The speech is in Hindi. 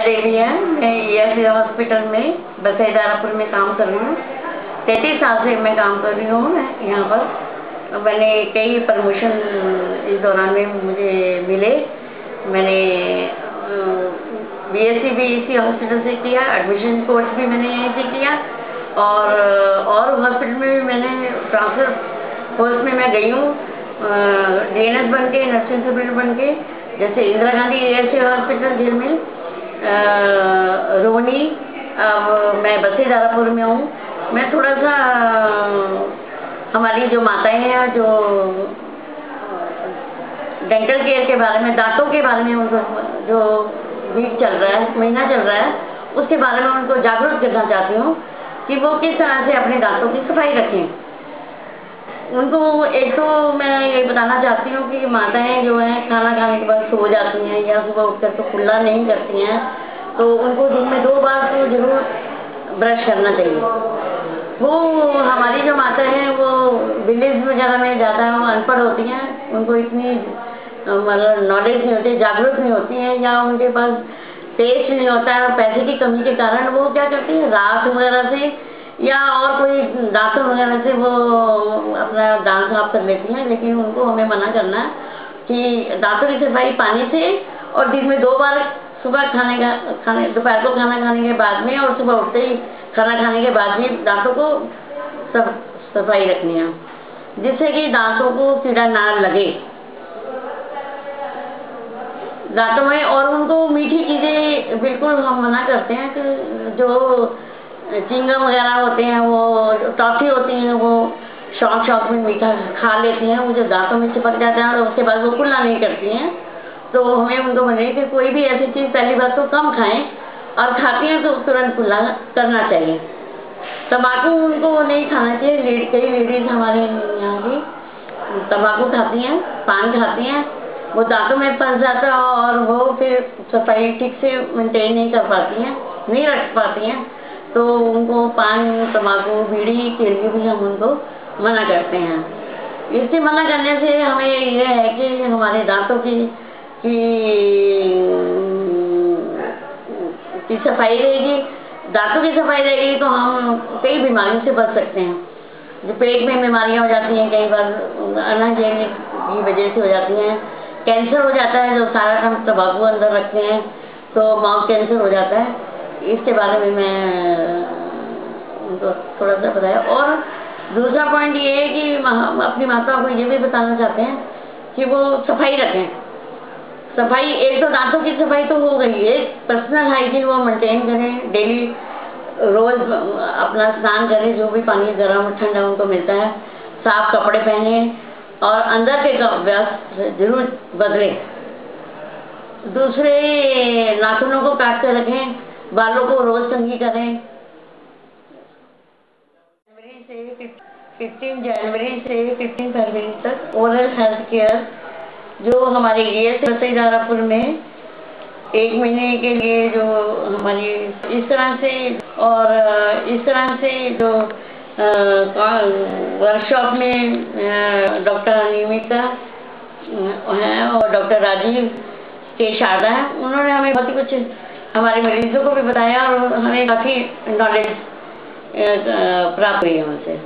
देवी है, मैं ई हॉस्पिटल में बसई दारापुर में काम कर रही हूँ। तैतीस साल से मैं काम कर रही हूँ मैं यहाँ पर। मैंने कई प्रमोशन इस दौरान में मुझे मिले। मैंने बीएससी भी इसी हॉस्पिटल से किया एडमिशन कोर्स भी मैंने यहीं से किया। और और हॉस्पिटल में भी मैंने ट्रांसफ़र कोर्स में मैं गई हूँ डी एन एस बन के नर्सिंग सुपरिटेंडेंट बन के, जैसे Indira Gandhi a hospital jail में। रोनी मैं बसी दारापुर में हूँ। मैं थोड़ा सा, हमारी जो माताएँ हैं, जो डेंटल केयर के बारे में, दांतों के बारे में उनको, जो वीक चल रहा है, महीना चल रहा है, उसके बारे में उनको जागरूक करना चाहती हूँ कि वो किस तरह से अपने दांतों की सफ़ाई रखें। उनको एक तो मैं ये बताना चाहती हूँ कि माताएँ जो हैं, खाना खाने के बाद सो जाती हैं या सुबह उठकर तो खुला नहीं करती हैं तो उनको दिन में दो बार तो ज़रूर ब्रश करना चाहिए। वो हमारी जो माता हैं, वो विलेज वगैरह में ज़्यादा अनपढ़ होती हैं, उनको इतनी मतलब नॉलेज नहीं होती, जागरूक नहीं होती हैं या उनके पास टेस्ट नहीं होता है पैसे की कमी के कारण वो क्या करती हैं, रात वगैरह से या और कोई दांतों वगैरह से वो अपना दांत साफ़ कर लेती हैं, लेकिन उनको हमें मना करना है कि दांतों की सफ़ाई पानी से और दिन में दो बार सुबह खाने का, खाने, दोपहर को खाना खाने के बाद में और सुबह उठते ही खाना खाने के बाद भी दांतों को सब सफ़ाई रखनी है, जिससे कि दांतों को कीड़ा ना लगे। दांतों में और उनको मीठी चीज़ें बिल्कुल हम मना करते हैं कि जो चिंगम वगैरह होते हैं, वो टॉफ़ी होती हैं, वो शौक शौक में मीठा खा लेती हैं, मुझे दांतों में चिपक जाता है और उसके बाद वो कुल्ला नहीं करती हैं। तो हमें उनको बने कि कोई भी ऐसी चीज़ पहली बात तो कम खाएँ और खाती हैं तो तुरंत कुल्ला करना चाहिए। तम्बाकू उनको नहीं खाना चाहिए कई लेडीज़ हमारे यहाँ की तम्बाकू खाती हैं, पान खाती हैं, वो दांतों में फंस जाता है और वो फिर सफ़ाई ठीक से मेंटेन नहीं कर पाती हैं, नहीं रख पाती हैं। तो उनको पान तम्बाकू बीड़ी के लिए भी हम उनको मना करते हैं। इससे मना करने से हमें यह है कि हमारे दांतों की की, की सफ़ाई रहेगी। दांतों की सफ़ाई रहेगी तो हम कई बीमारियों से बच सकते हैं। जो पेट में बीमारियाँ हो जाती हैं कई बार अनाजेनिक की वजह से हो जाती हैं। कैंसर हो जाता है जो सारा हम तम्बाकू अंदर रखते हैं तो माउथ कैंसर हो जाता है। इसके बारे में मैं उनको थोड़ा सा बताया। और दूसरा पॉइंट ये है कि अपनी माताओं को ये भी बताना चाहते हैं कि वो सफ़ाई रखें। सफ़ाई, एक तो दांतों की सफ़ाई तो हो गई है। पर्सनल हाइजीन वो मेंटेन करें। डेली रोज अपना स्नान करें, जो भी पानी गर्म, ठंडा उनको मिलता है। साफ़ कपड़े पहने और अंदर के व्यस्त ज़रूर बदले। दूसरे नाखूनों को काट कर रखें। बालों को रोज कंघी करें जनवरी से फिफ्टीन जनवरी से फिफ्टीन फरवरी तक ओरल हेल्थ केयर जो हमारे लिए दारापुर में, एक महीने के लिए जो हमारी इस तरह से और इस तरह से जो वर्कशॉप में डॉक्टर अनिमिता हैं और डॉक्टर राजीव के शारदा हैं, उन्होंने हमें बहुत ही कुछ हमारे मरीजों को भी बताया और हमें काफ़ी नॉलेज प्राप्त हुई है उनसे